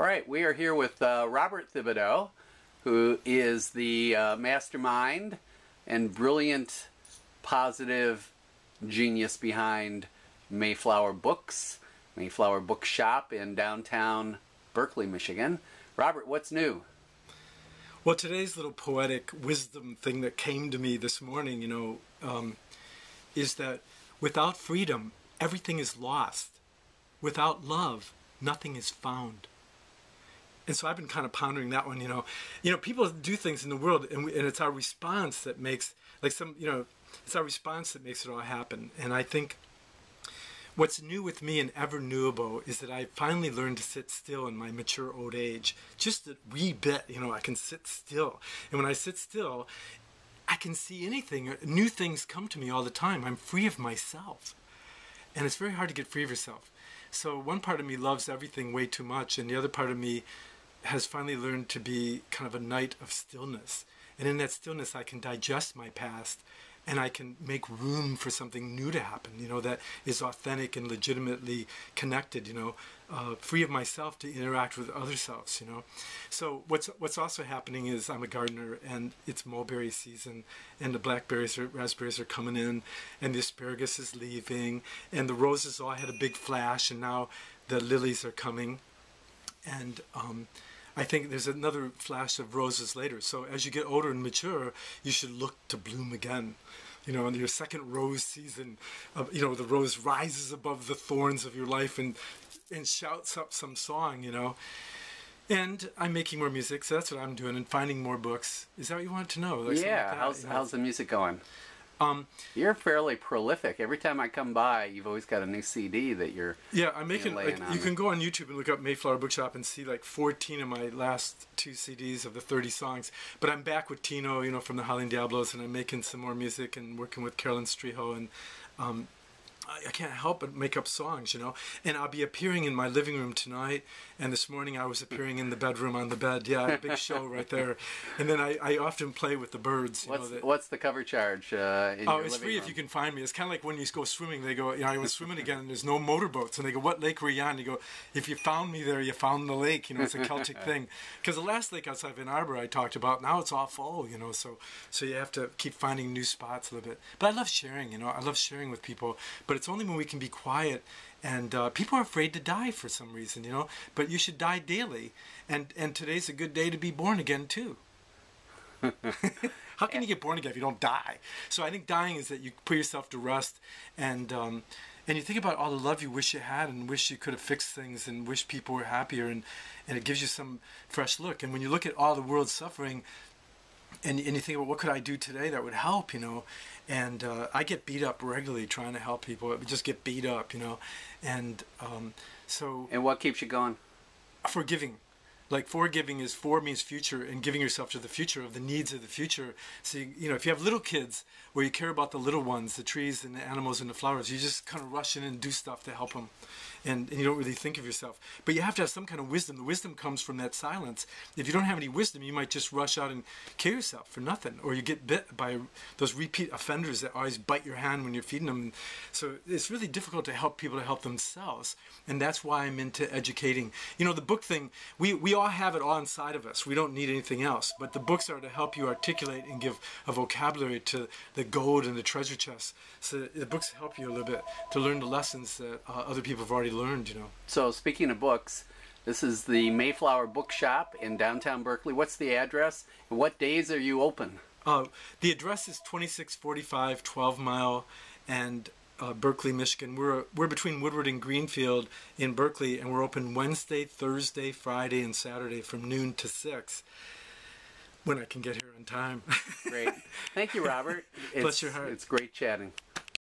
All right, we are here with uh, Robert Thibodeau, who is the uh, mastermind and brilliant, positive genius behind Mayflower Books, Mayflower Bookshop in downtown Berkley, Michigan. Robert, what's new? Well, today's little poetic wisdom thing that came to me this morning, you know, um, is that without freedom, everything is lost. Without love, nothing is found. And so I've been kind of pondering that one, you know. You know, people do things in the world, and, we, and it's our response that makes, like some, you know, it's our response that makes it all happen. And I think what's new with me and ever newable is that I finally learned to sit still in my mature old age. Just a wee bit, you know, I can sit still. And when I sit still, I can see anything. Uh, new things come to me all the time. I'm free of myself. And it's very hard to get free of yourself. So one part of me loves everything way too much, and the other part of me has finally learned to be kind of a night of stillness. And in that stillness, I can digest my past and I can make room for something new to happen, you know, that is authentic and legitimately connected, you know, uh, free of myself to interact with other selves, you know. So what's what's also happening is I'm a gardener and it's mulberry season and the blackberries or raspberries are coming in and the asparagus is leaving and the roses all had a big flash and now the lilies are coming and um, I think there's another flash of roses later. So as you get older and mature, you should look to bloom again. You know, in your second rose season, uh, you know, the rose rises above the thorns of your life and and shouts up some song. You know, and I'm making more music, so that's what I'm doing, and finding more books. Is that what you want to know? Like yeah. Like how's you know? how's the music going? Um, you're fairly prolific. Every time I come by, you've always got a new CD that you're. Yeah, I'm making. Like, you can go on YouTube and look up Mayflower Bookshop and see like 14 of my last two CDs of the 30 songs. But I'm back with Tino, you know, from the Howling Diablos, and I'm making some more music and working with Carolyn Striho and. Um, I can't help but make up songs, you know. And I'll be appearing in my living room tonight. And this morning I was appearing in the bedroom on the bed. Yeah, big show right there. And then I, I often play with the birds. what's, know, that, what's the cover charge? Uh, oh, it's free room? if you can find me. It's kind of like when you go swimming. They go, you know, I was swimming again, and there's no motorboats. And they go, what lake were you on? You go, if you found me there, you found the lake. You know, it's a Celtic thing. Because the last lake outside of Ann Arbor I talked about, now it's all full. You know, so so you have to keep finding new spots a little bit. But I love sharing. You know, I love sharing with people. But it's only when we can be quiet and uh, people are afraid to die for some reason you know? But you should die daily. And and today's a good day to be born again too. How can you get born again if you don't die? So i think dying is that you put yourself to rest and um, and you think about all the love you wish you had and wish you could have fixed things and wish people were happier and and it gives you some fresh look. And when you look at all the world's suffering and, and you think about what could I do today that would help, you know, and uh, I get beat up regularly trying to help people. Just get beat up, you know, and um, so. And what keeps you going? Forgiving. Like forgiving is for means future and giving yourself to the future of the needs of the future. So you, you know, if you have little kids where you care about the little ones, the trees and the animals and the flowers, you just kind of rush in and do stuff to help them and, and you don't really think of yourself. But you have to have some kind of wisdom. The wisdom comes from that silence. If you don't have any wisdom, you might just rush out and kill yourself for nothing, or you get bit by those repeat offenders that always bite your hand when you're feeding them. So it's really difficult to help people to help themselves, and that's why I'm into educating. You know, the book thing, we, we all have it all inside of us. We don't need anything else. But the books are to help you articulate and give a vocabulary to the gold and the treasure chest. So the books help you a little bit to learn the lessons that uh, other people have already already learned, you know. So speaking of books, this is the Mayflower Bookshop in downtown Berkley. What's the address? And what days are you open? Uh, the address is 2645 12 Mile and uh, Berkley, Michigan. We're we're between Woodward and Greenfield in Berkley, and we're open Wednesday, Thursday, Friday, and Saturday from noon to six. When I can get here on time. great. Thank you, Robert. Bless your heart. It's great chatting.